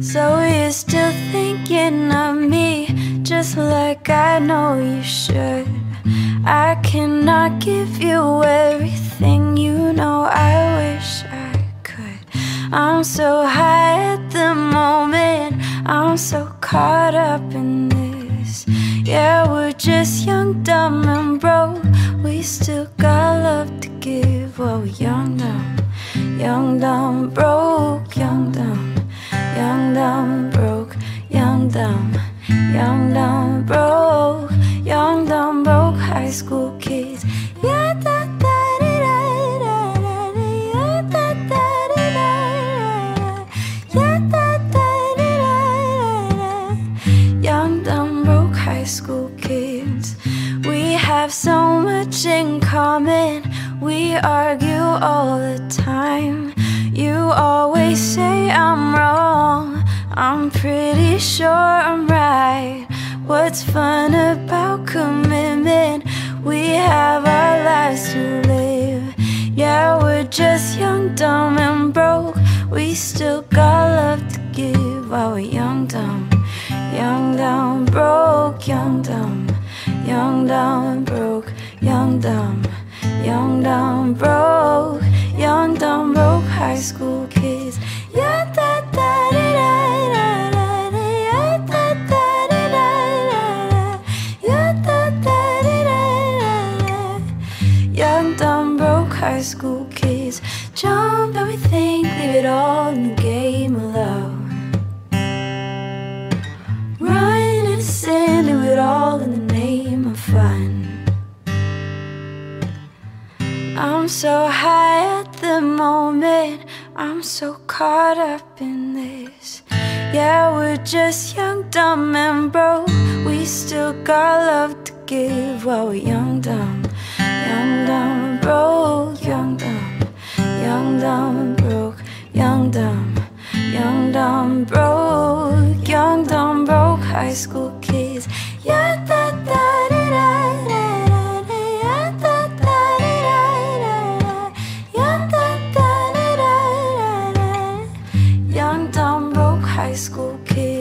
So you're still thinking of me Just like I know you should. I cannot give you everything You know I wish I could. I'm so high at the moment I'm so caught up in this. Yeah, we're just young, dumb and broke. We still got love to give. We're young, dumb Young, dumb, broke, Young, dumb, broke Young, dumb, broke high school kids. Yeah, da, da, da, da, da, da, yeah, da, da, da, da, yeah, da, da, da, da. Young, dumb, broke high school kids. We have so much in common. We argue all the time. You always say I'm wrong I'm pretty sure I'm right. What's fun about commitment? We have our lives to live. Yeah, we're just young, dumb and broke. We still got love to give. While we're young, dumb? Young, dumb, broke, young, dumb. Young, dumb, broke, young, dumb. Young, dumb, broke. Young, dumb, broke. High school kids. Yeah, high school kids Jump everything, leave it all in the game of love. Run and sand, do it all in the name of fun. I'm so high at the moment I'm so caught up in this. Yeah, we're just young, dumb and broke. We still got love to give While we're young, dumb Young, dumb, broke, young, dumb, broke high school kids. Yeah, da, da, da, da, da. High school kids.